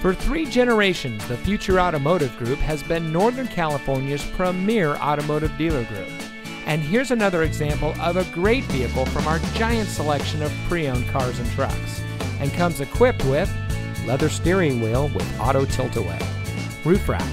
For three generations, the Future Automotive Group has been Northern California's premier automotive dealer group. And here's another example of a great vehicle from our giant selection of pre owned cars and trucks. And comes equipped with leather steering wheel with auto tilt away, roof rack,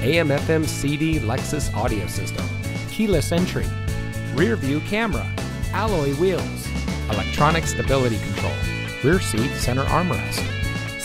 AM FM CD Lexus audio system, keyless entry, rear view camera, alloy wheels, electronic stability control, rear seat center armrest,